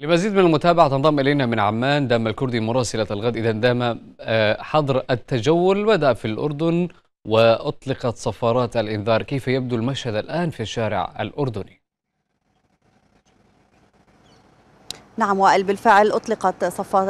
لمزيد من المتابعة تنضم إلينا من عمان دام الكردي مراسلة الغد. إذا دام آه، حظر التجول بدأ في الأردن وأطلقت صفارات الإنذار. كيف يبدو المشهد الآن في الشارع الأردني؟ نعم وائل بالفعل أطلقت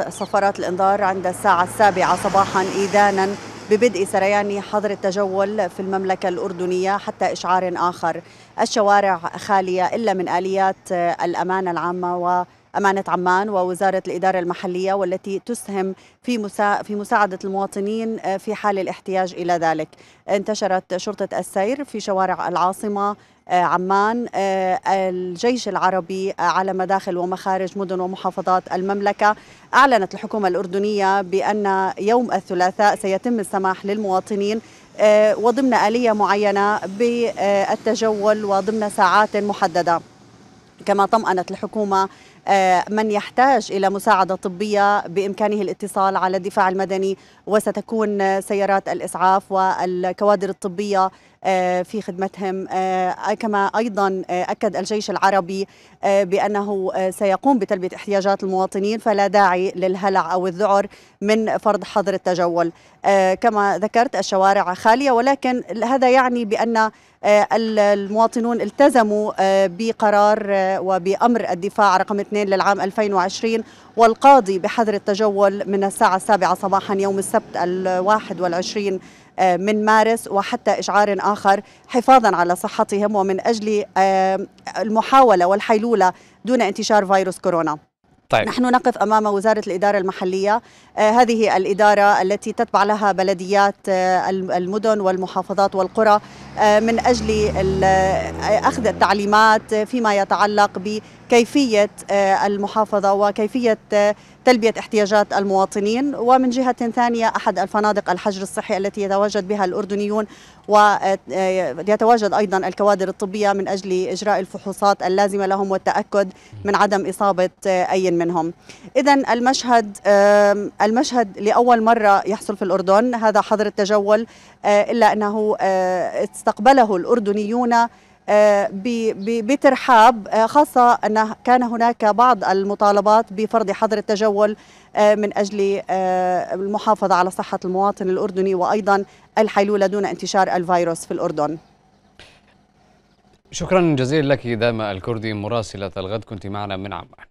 صفارات الإنذار عند الساعة السابعة صباحا إيذانا ببدء سريان حظر التجول في المملكة الأردنية حتى إشعار آخر. الشوارع خالية إلا من آليات الأمانة العامة و أمانة عمان ووزارة الإدارة المحلية والتي تسهم في مسا في مساعدة المواطنين آه، في حال الاحتياج إلى ذلك. انتشرت شرطة السير في شوارع العاصمة آه، عمان آه، الجيش العربي على مداخل ومخارج مدن ومحافظات المملكة. أعلنت الحكومة الأردنية بأن يوم الثلاثاء سيتم السماح للمواطنين وضمن آلية معينة بالتجول وضمن ساعات محددة. كما طمأنت الحكومة آه، من يحتاج إلى مساعدة طبية بإمكانه الاتصال على الدفاع المدني وستكون سيارات الإسعاف والكوادر الطبية في خدمتهم. آه، كما أيضا أكد الجيش العربي بأنه سيقوم بتلبية احتياجات المواطنين فلا داعي للهلع أو الذعر من فرض حظر التجول. كما ذكرت الشوارع خالية ولكن هذا يعني بأن المواطنون التزموا بقرار وبأمر الدفاع رقم 2 للعام 2020 والقاضي بحظر التجول من الساعة السابعة صباحا يوم السبت الواحد والعشرين آه، من مارس وحتى إشعار آخر حفاظا على صحتهم ومن أجل آه، المحاولة والحيلولة دون انتشار فيروس كورونا طيب. نحن نقف أمام وزارة الإدارة المحلية آه هذه الإدارة التي تتبع لها بلديات آه المدن والمحافظات والقرى آه من أجل آه، أخذ التعليمات فيما يتعلق بكيفية آه المحافظة وكيفية آه تلبية احتياجات المواطنين. ومن جهة ثانية أحد الفنادق الحجر الصحي التي يتواجد بها الأردنيون ويتواجد أيضا الكوادر الطبية من أجل إجراء الفحوصات اللازمة لهم والتأكد من عدم إصابة أي منهم. إذا المشهد المشهد لأول مرة يحصل في الأردن. هذا حظر التجول إلا أنه استقبله الأردنيون بترحاب آه، خاصة أن كان هناك بعض المطالبات بفرض حظر التجول آه، من أجل آه، المحافظة على صحة المواطن الأردني وأيضا الحيلولة دون انتشار الفيروس في الأردن. شكرا جزيلا لك داما الكردي مراسلة الغد كنت معنا من عمان.